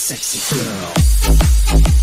Sexy girl.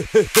Go!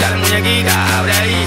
dale muñequita, abre ahí.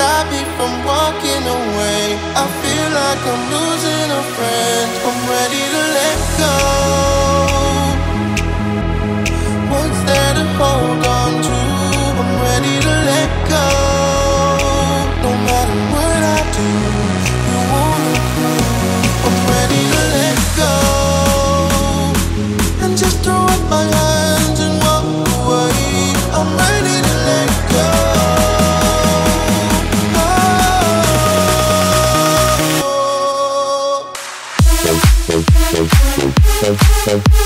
stop me from walking away. I feel like I'm losing a friend. I'm ready.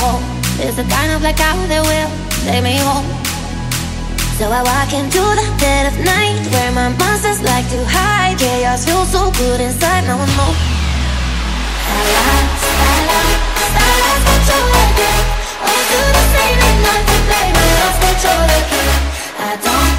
hope It's the kind of blackout that will take me home. So I walk into the dead of night where my monsters like to hide. Chaos feels so good inside, no one knows. All through the same. I don't.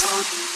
Thank you.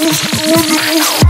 Oh, no.